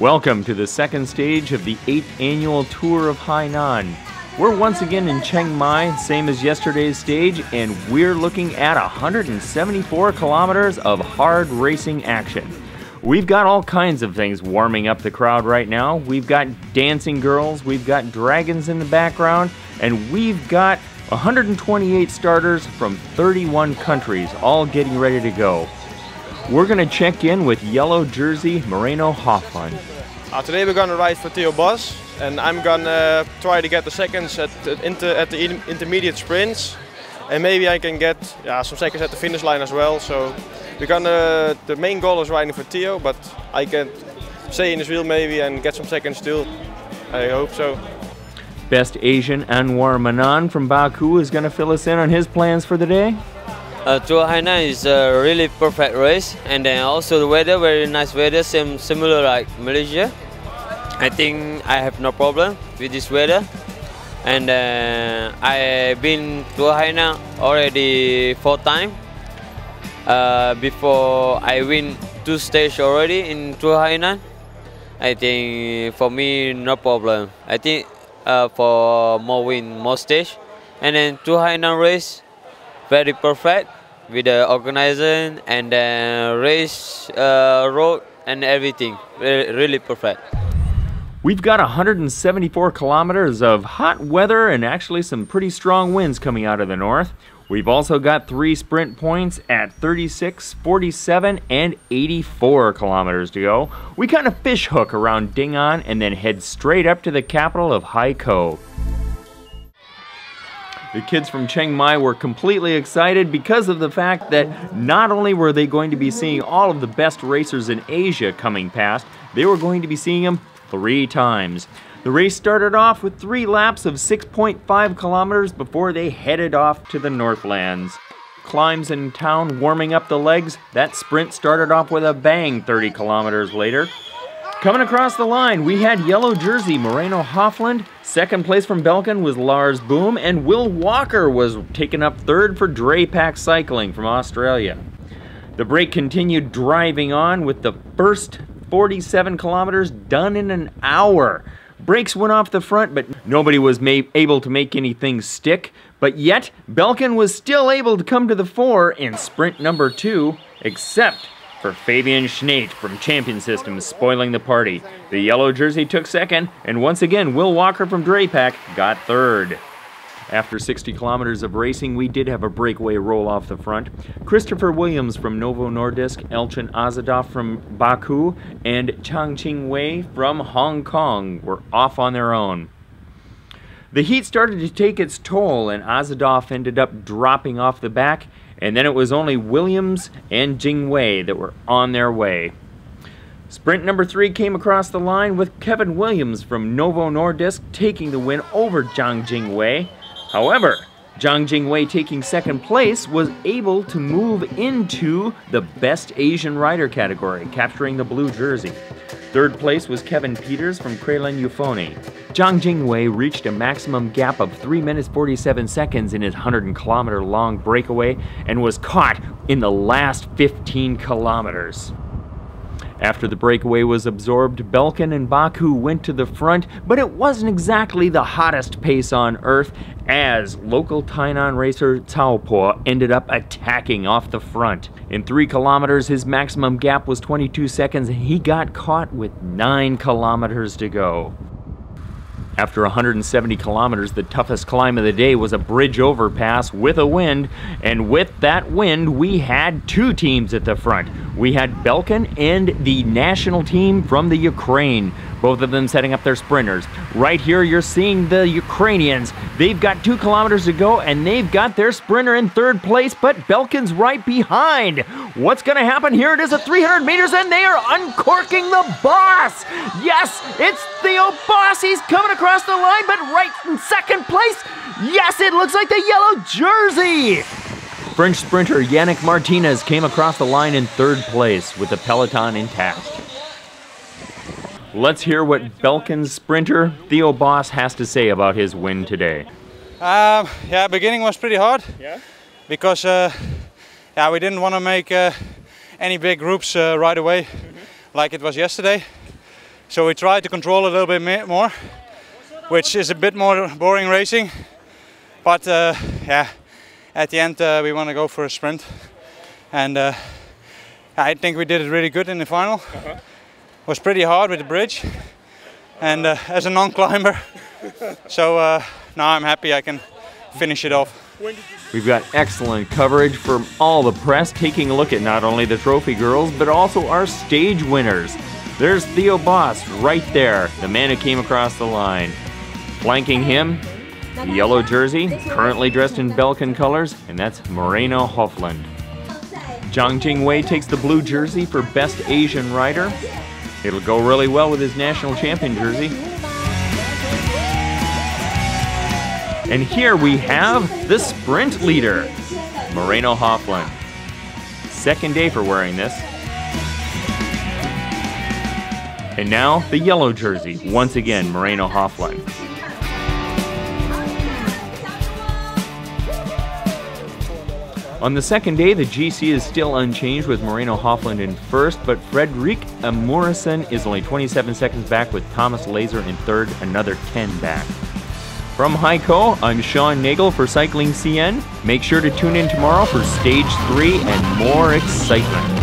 Welcome to the second stage of the 8th annual Tour of Hainan. We're once again in Chengmai, same as yesterday's stage, and we're looking at 174 kilometers of hard racing action. We've got all kinds of things warming up the crowd right now. We've got dancing girls, we've got dragons in the background, and we've got 128 starters from 31 countries all getting ready to go. We're going to check in with yellow jersey Moreno Hofland. Uh, today we're going to ride for Theo Bos and I'm going to try to get the seconds at the, inter, at the intermediate sprints and maybe I can get yeah, some seconds at the finish line as well. So we're gonna, the main goal is riding for Theo but I can stay in his wheel maybe and get some seconds too. I hope so. Best Asian Anwar Manan from Baku is going to fill us in on his plans for the day. Uh, Tour Hainan is a really perfect race and then also the weather, very nice weather, same similar like Malaysia. I think I have no problem with this weather. And uh, I've been to Hainan already four times. Uh, before I win two stage already in Tour Hainan. I think for me no problem. I think uh, for more win, more stage. And then Tour Hainan race, very perfect with the organization and the race uh, road and everything. Really, really perfect. We've got 174 kilometers of hot weather and actually some pretty strong winds coming out of the north. We've also got three sprint points at 36, 47, and 84 kilometers to go. We kind of fish hook around Ding'an and then head straight up to the capital of Haikou. The kids from Chengmai were completely excited because of the fact that not only were they going to be seeing all of the best racers in Asia coming past, they were going to be seeing them three times. The race started off with three laps of 6.5 kilometers before they headed off to the Northlands. Climbs in town warming up the legs, that sprint started off with a bang 30 kilometers later. Coming across the line, we had yellow jersey Moreno Hofland. Second place from Belkin was Lars Boom, and Will Walker was taken up third for Drapac Cycling from Australia. The break continued driving on with the first 47 kilometers done in an hour. Brakes went off the front, but nobody was able to make anything stick. But yet, Belkin was still able to come to the fore in sprint number two, except for Fabian Schnaidt from Champion Systems spoiling the party. The yellow jersey took second, and once again, Will Walker from Drapac got third. After 60 kilometers of racing, we did have a breakaway roll off the front. Christopher Williams from Novo Nordisk, Elchin Asadov from Baku, and Chang Ching Wei from Hong Kong were off on their own. The heat started to take its toll, and Asadov ended up dropping off the back and then it was only Williams and Jing Wei that were on their way. Sprint number three came across the line with Kevin Williams from Novo Nordisk taking the win over Zhang Jingwei. However, Zhang Jingwei taking second place was able to move into the Best Asian Rider category, capturing the blue jersey. Third place was Kevin Peters from Kralin Euphony. Zhang Jingwei reached a maximum gap of 3 minutes 47 seconds in his 100 kilometer long breakaway and was caught in the last 15 kilometers. After the breakaway was absorbed, Belkin and Baku went to the front, but it wasn't exactly the hottest pace on Earth, as local Hainan racer Cao Po ended up attacking off the front. In 3 kilometers, his maximum gap was 22 seconds, and he got caught with 9 kilometers to go. After 170 kilometers, the toughest climb of the day was a bridge overpass with a wind, and with that wind, we had two teams at the front. We had Belkin and the national team from the Ukraine both of them setting up their sprinters. Right here, you're seeing the Ukrainians. They've got two kilometers to go, and they've got their sprinter in third place, but Belkin's right behind. What's going to happen? Here it is at 300 meters, and they are uncorking the boss. Yes, it's Theo Bos. He's coming across the line, but right in second place. Yes, it looks like the yellow jersey. French sprinter Yannick Martinez came across the line in third place with the peloton intact. Let's hear what Belkin's sprinter Theo Bos has to say about his win today. Um, yeah, beginning was pretty hard. Yeah. Because uh, yeah, we didn't want to make uh, any big groups uh, right away, mm -hmm. like it was yesterday. So we tried to control a little bit more, which is a bit more boring racing. But uh, yeah, at the end uh, we want to go for a sprint, and uh, I think we did it really good in the final. -huh. Was pretty hard with the bridge, and uh, as a non-climber, so uh, now I'm happy I can finish it off. We've got excellent coverage from all the press taking a look at not only the trophy girls, but also our stage winners. There's Theo Bos right there, the man who came across the line. Flanking him, yellow jersey, currently dressed in Belkin colors, and that's Moreno Hofland. Zhang Jingwei takes the blue jersey for Best Asian Rider. It'll go really well with his national champion jersey. And here we have the sprint leader, Moreno Hofland. Second day for wearing this. And now the yellow jersey, once again Moreno Hofland. On the second day, the GC is still unchanged with Moreno Hofland in first, but Fredrik Morrison is only 27 seconds back with Thomas Laser in third, another 10 back. From Haikou, I'm Sean Nagel for Cycling CN. Make sure to tune in tomorrow for stage three and more excitement.